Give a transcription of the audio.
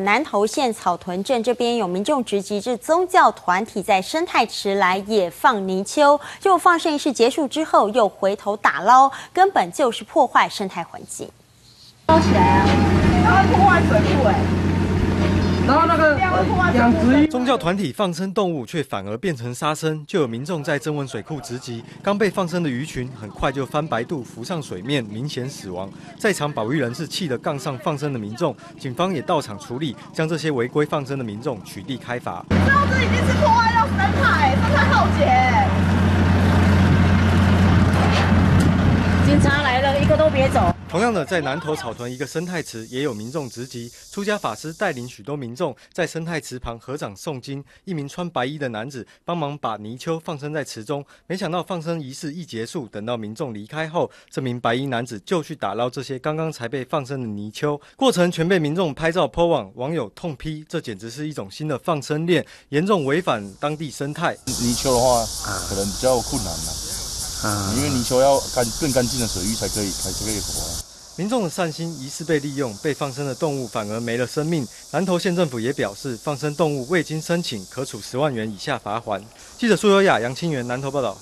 南投县草屯镇这边有民众直击，这宗教团体在生态池来野放泥鳅，就放生仪式结束之后又回头打捞，根本就是破坏生态环境。捞起来啊！它会破坏水库哎。然后那个养殖宗教团体放生动物，却反而变成杀生，就有民众在增文水库直击，刚被放生的鱼群很快就翻白肚浮上水面，明显死亡。在场保育人士气得杠上放生的民众，警方也到场处理，将这些违规放生的民众取缔开罚。这样子已经是破坏到生态，生态浩劫。警察来了，一个都别走。同样的，在南投草屯一个生态池，也有民众直击。出家法师带领许多民众在生态池旁合掌诵经。一名穿白衣的男子帮忙把泥鳅放生在池中。没想到放生仪式一结束，等到民众离开后，这名白衣男子就去打捞这些刚刚才被放生的泥鳅。过程全被民众拍照泼网，网友痛批：这简直是一种新的放生链，严重违反当地生态。泥鳅的话，可能比较困难了。因为泥鳅要干更干净的水域才可以才可以活。民众的善心疑似被利用，被放生的动物反而没了生命。南投县政府也表示，放生动物未经申请可处十万元以下罚款。记者苏优雅、杨清源南投报道。